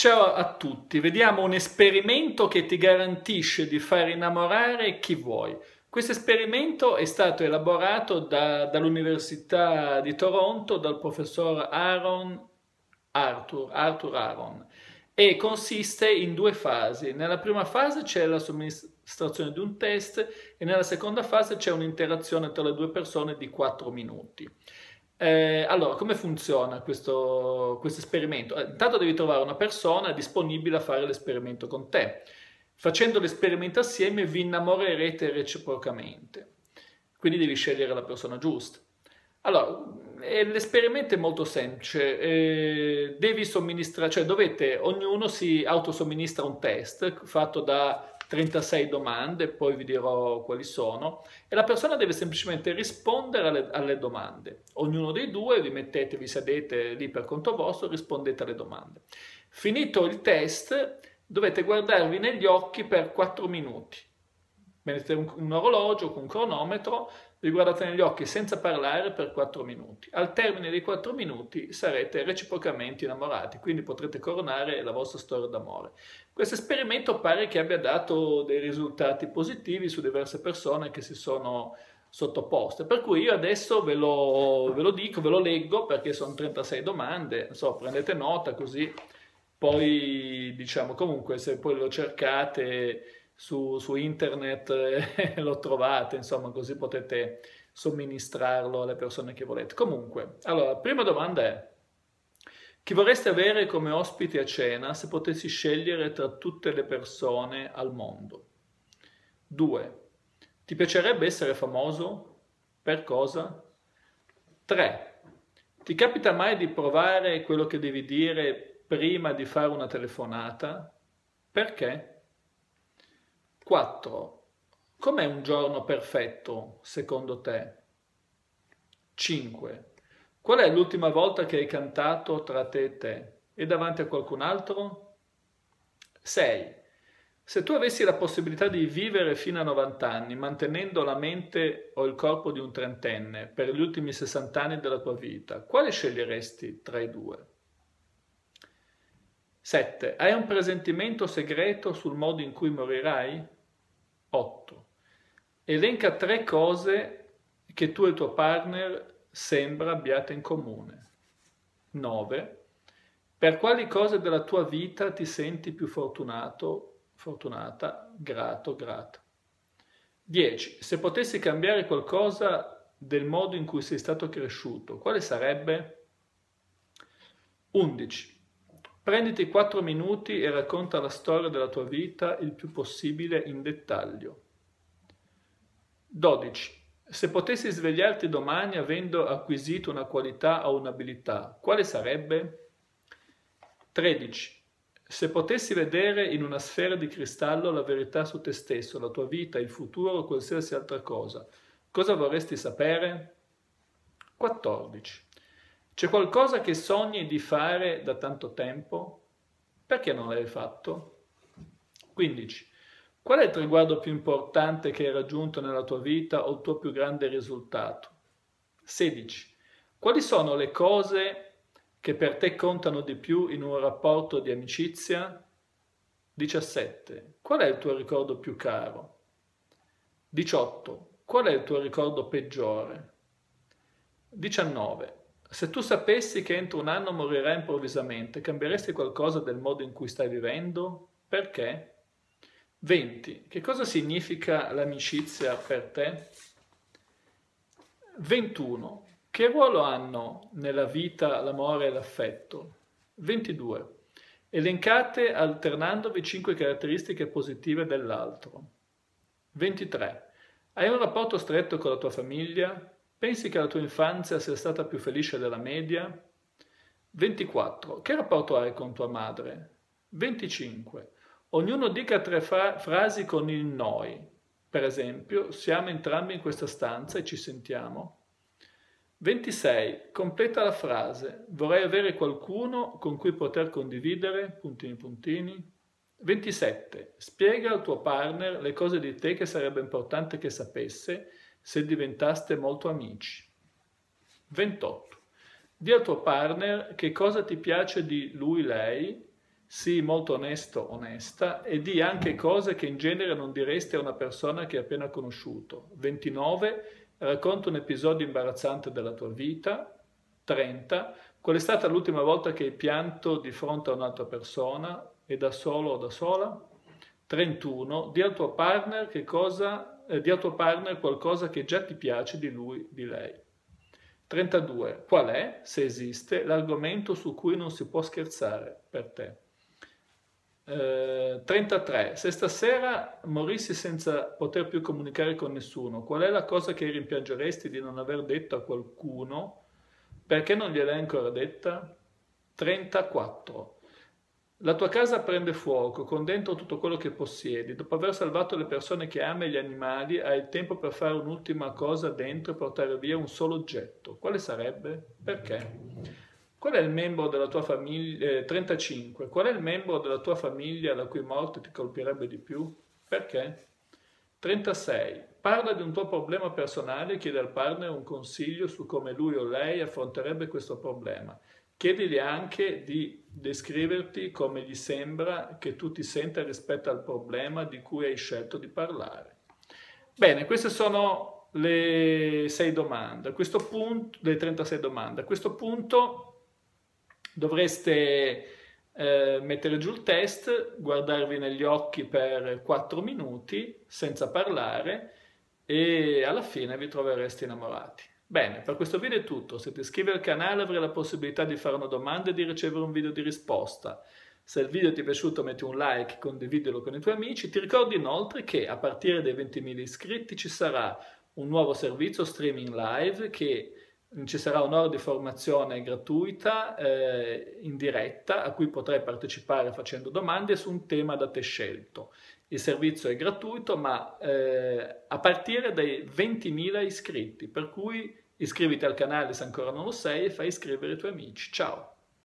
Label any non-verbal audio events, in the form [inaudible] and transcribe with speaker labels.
Speaker 1: Ciao a tutti, vediamo un esperimento che ti garantisce di far innamorare chi vuoi. Questo esperimento è stato elaborato da, dall'Università di Toronto dal professor Aaron Arthur, Arthur Aaron e consiste in due fasi. Nella prima fase c'è la somministrazione di un test e nella seconda fase c'è un'interazione tra le due persone di 4 minuti. Eh, allora, come funziona questo, questo esperimento? Eh, intanto devi trovare una persona disponibile a fare l'esperimento con te. Facendo l'esperimento assieme vi innamorerete reciprocamente. Quindi devi scegliere la persona giusta. Allora, eh, l'esperimento è molto semplice, eh, devi somministrare, cioè dovete, ognuno si autosomministra un test fatto da 36 domande, poi vi dirò quali sono, e la persona deve semplicemente rispondere alle, alle domande. Ognuno dei due vi mettete, vi sedete lì per conto vostro, rispondete alle domande. Finito il test, dovete guardarvi negli occhi per 4 minuti. Mettete un, un orologio con un cronometro, vi guardate negli occhi senza parlare per 4 minuti. Al termine dei 4 minuti sarete reciprocamente innamorati, quindi potrete coronare la vostra storia d'amore. Questo esperimento pare che abbia dato dei risultati positivi su diverse persone che si sono sottoposte, per cui io adesso ve lo, ve lo dico, ve lo leggo perché sono 36 domande, so, prendete nota così poi diciamo comunque se poi lo cercate su, su internet eh, [laughs] lo trovate, insomma, così potete somministrarlo alle persone che volete. Comunque, allora, prima domanda è, chi vorreste avere come ospite a cena se potessi scegliere tra tutte le persone al mondo? 2. Ti piacerebbe essere famoso? Per cosa? 3. Ti capita mai di provare quello che devi dire prima di fare una telefonata? Perché? 4. Com'è un giorno perfetto secondo te? 5. Qual è l'ultima volta che hai cantato tra te e te? E davanti a qualcun altro? 6. Se tu avessi la possibilità di vivere fino a 90 anni, mantenendo la mente o il corpo di un trentenne per gli ultimi 60 anni della tua vita, quale sceglieresti tra i due? 7. Hai un presentimento segreto sul modo in cui morirai? 8. Elenca tre cose che tu e il tuo partner sembra abbiate in comune. 9. Per quali cose della tua vita ti senti più fortunato, fortunata, grato, grata? 10. Se potessi cambiare qualcosa del modo in cui sei stato cresciuto, quale sarebbe? 11. Prenditi quattro minuti e racconta la storia della tua vita il più possibile in dettaglio. 12. Se potessi svegliarti domani avendo acquisito una qualità o un'abilità, quale sarebbe? 13. Se potessi vedere in una sfera di cristallo la verità su te stesso, la tua vita, il futuro o qualsiasi altra cosa, cosa vorresti sapere? 14. C'è qualcosa che sogni di fare da tanto tempo? Perché non l'hai fatto? 15. Qual è il traguardo più importante che hai raggiunto nella tua vita o il tuo più grande risultato? 16. Quali sono le cose che per te contano di più in un rapporto di amicizia? 17. Qual è il tuo ricordo più caro? 18. Qual è il tuo ricordo peggiore? 19. Se tu sapessi che entro un anno morirai improvvisamente, cambieresti qualcosa del modo in cui stai vivendo? Perché? 20. Che cosa significa l'amicizia per te? 21. Che ruolo hanno nella vita l'amore e l'affetto? 22. Elencate alternandovi 5 caratteristiche positive dell'altro. 23. Hai un rapporto stretto con la tua famiglia? Pensi che la tua infanzia sia stata più felice della media? 24. Che rapporto hai con tua madre? 25. Ognuno dica tre fra- frasi con il noi. Per esempio, siamo entrambi in questa stanza e ci sentiamo. 26. Completa la frase. Vorrei avere qualcuno con cui poter condividere, puntini puntini. 27. Spiega al tuo partner le cose di te che sarebbe importante che sapesse se diventaste molto amici. 28. Di al tuo partner che cosa ti piace di lui lei sii molto onesto, onesta e di anche cose che in genere non diresti a una persona che hai appena conosciuto. 29. Racconta un episodio imbarazzante della tua vita. 30. Qual è stata l'ultima volta che hai pianto di fronte a un'altra persona e da solo o da sola? 31. Di al tuo partner, che cosa, eh, di al tuo partner qualcosa che già ti piace di lui, di lei. 32. Qual è, se esiste, l'argomento su cui non si può scherzare per te? 33. Eh, Se stasera morissi senza poter più comunicare con nessuno, qual è la cosa che rimpiangeresti di non aver detto a qualcuno? Perché non gliel'hai ancora detta? 34. La tua casa prende fuoco, con dentro tutto quello che possiedi. Dopo aver salvato le persone che ami e gli animali, hai il tempo per fare un'ultima cosa dentro e portare via un solo oggetto. Quale sarebbe? Perché? Qual è il membro della tua famiglia? Eh, 35. Qual è il membro della tua famiglia la cui morte ti colpirebbe di più? Perché? 36. Parla di un tuo problema personale e chiede al partner un consiglio su come lui o lei affronterebbe questo problema. Chiedigli anche di descriverti come gli sembra che tu ti senta rispetto al problema di cui hai scelto di parlare. Bene, queste sono le sei domande. A questo punto, le 36 domande. A questo punto dovreste eh, mettere giù il test, guardarvi negli occhi per 4 minuti senza parlare e alla fine vi trovereste innamorati. Bene, per questo video è tutto. Se ti iscrivi al canale avrai la possibilità di fare una domanda e di ricevere un video di risposta. Se il video ti è piaciuto metti un like, condividilo con i tuoi amici. Ti ricordo inoltre che a partire dai 20.000 iscritti ci sarà un nuovo servizio streaming live che ci sarà un'ora di formazione gratuita eh, in diretta a cui potrai partecipare facendo domande su un tema da te scelto. Il servizio è gratuito ma eh, a partire dai 20.000 iscritti, per cui iscriviti al canale se ancora non lo sei e fai iscrivere i tuoi amici. Ciao!